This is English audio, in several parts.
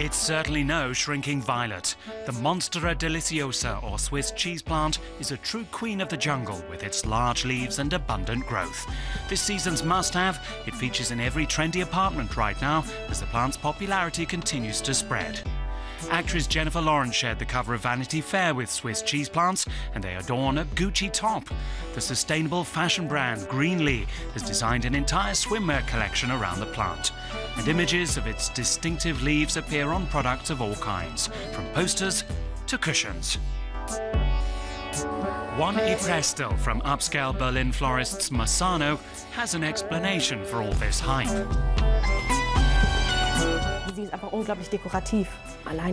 It's certainly no shrinking violet. The Monstera deliciosa, or Swiss cheese plant, is a true queen of the jungle with its large leaves and abundant growth. This season's must have, it features in every trendy apartment right now as the plant's popularity continues to spread. Actress Jennifer Lawrence shared the cover of Vanity Fair with Swiss cheese plants, and they adorn a Gucci top. The sustainable fashion brand Greenly has designed an entire swimwear collection around the plant, and images of its distinctive leaves appear on products of all kinds, from posters to cushions. Juan E. Prestel from upscale Berlin florists Massano has an explanation for all this hype.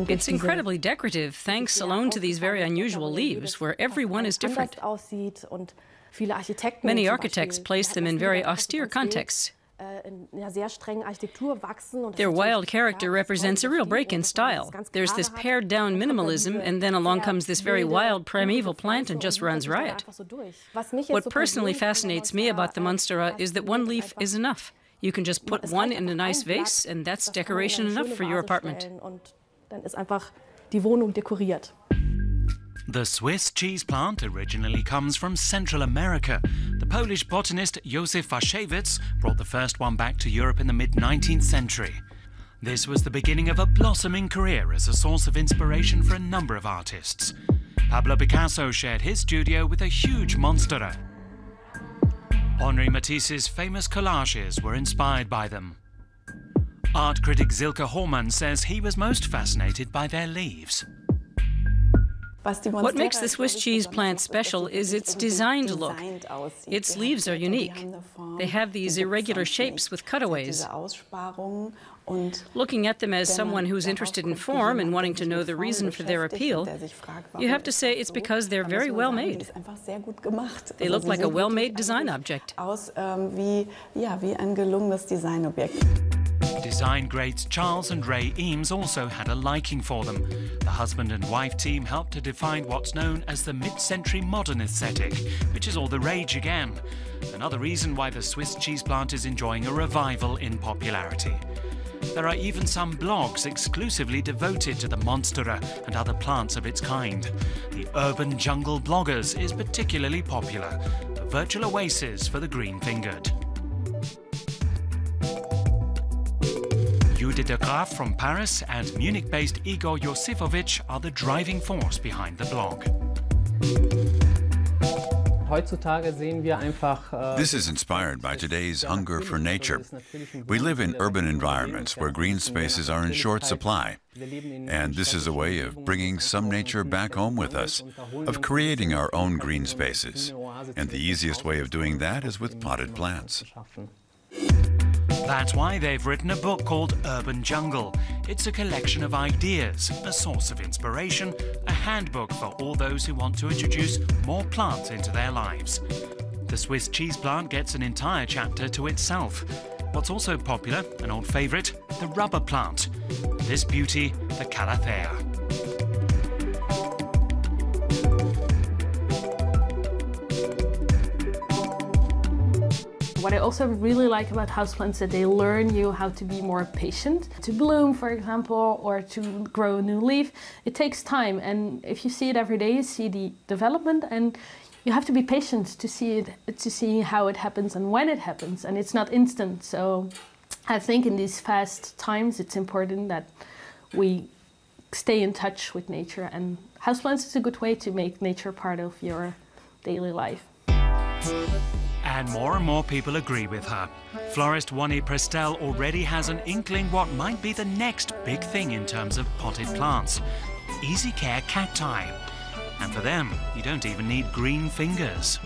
It's incredibly decorative, thanks alone to these very unusual leaves, where every one is different. Many architects place them in very austere contexts. Their wild character represents a real break in style. There's this pared down minimalism, and then along comes this very wild primeval plant and just runs riot. What personally fascinates me about the Monstera is that one leaf is enough. You can just put one in a nice vase, and that's decoration enough for your apartment. The Swiss cheese plant originally comes from Central America. The Polish botanist Józef Warszewicz brought the first one back to Europe in the mid 19th century. This was the beginning of a blossoming career as a source of inspiration for a number of artists. Pablo Picasso shared his studio with a huge monstera. Henri Matisse's famous collages were inspired by them. Art critic Silke Hormann says he was most fascinated by their leaves. What makes the Swiss cheese plant special is its designed look. Its leaves are unique. They have these irregular shapes with cutaways. Looking at them as someone who's interested in form and wanting to know the reason for their appeal, you have to say it's because they're very well made. They look like a well made design object. Design greats Charles and Ray Eames also had a liking for them. The husband and wife team helped to define what's known as the mid century modern aesthetic, which is all the rage again. Another reason why the Swiss cheese plant is enjoying a revival in popularity. There are even some blogs exclusively devoted to the monstera and other plants of its kind. The Urban Jungle Bloggers is particularly popular, a virtual oasis for the green fingered. Judith de Graaff from Paris and Munich-based Igor Josifovic are the driving force behind the blog. This is inspired by today's hunger for nature. We live in urban environments where green spaces are in short supply. And this is a way of bringing some nature back home with us, of creating our own green spaces. And the easiest way of doing that is with potted plants. That's why they've written a book called Urban Jungle. It's a collection of ideas, a source of inspiration, a handbook for all those who want to introduce more plants into their lives. The Swiss cheese plant gets an entire chapter to itself. What's also popular, an old favourite, the rubber plant. This beauty, the Calathea. What I also really like about houseplants is that they learn you how to be more patient. To bloom, for example, or to grow a new leaf, it takes time. And if you see it every day, you see the development and you have to be patient to see it, to see how it happens and when it happens. And it's not instant. So I think in these fast times, it's important that we stay in touch with nature. And houseplants is a good way to make nature part of your daily life. And more and more people agree with her. Florist E. Prestel already has an inkling what might be the next big thing in terms of potted plants. Easy care cacti. And for them, you don't even need green fingers.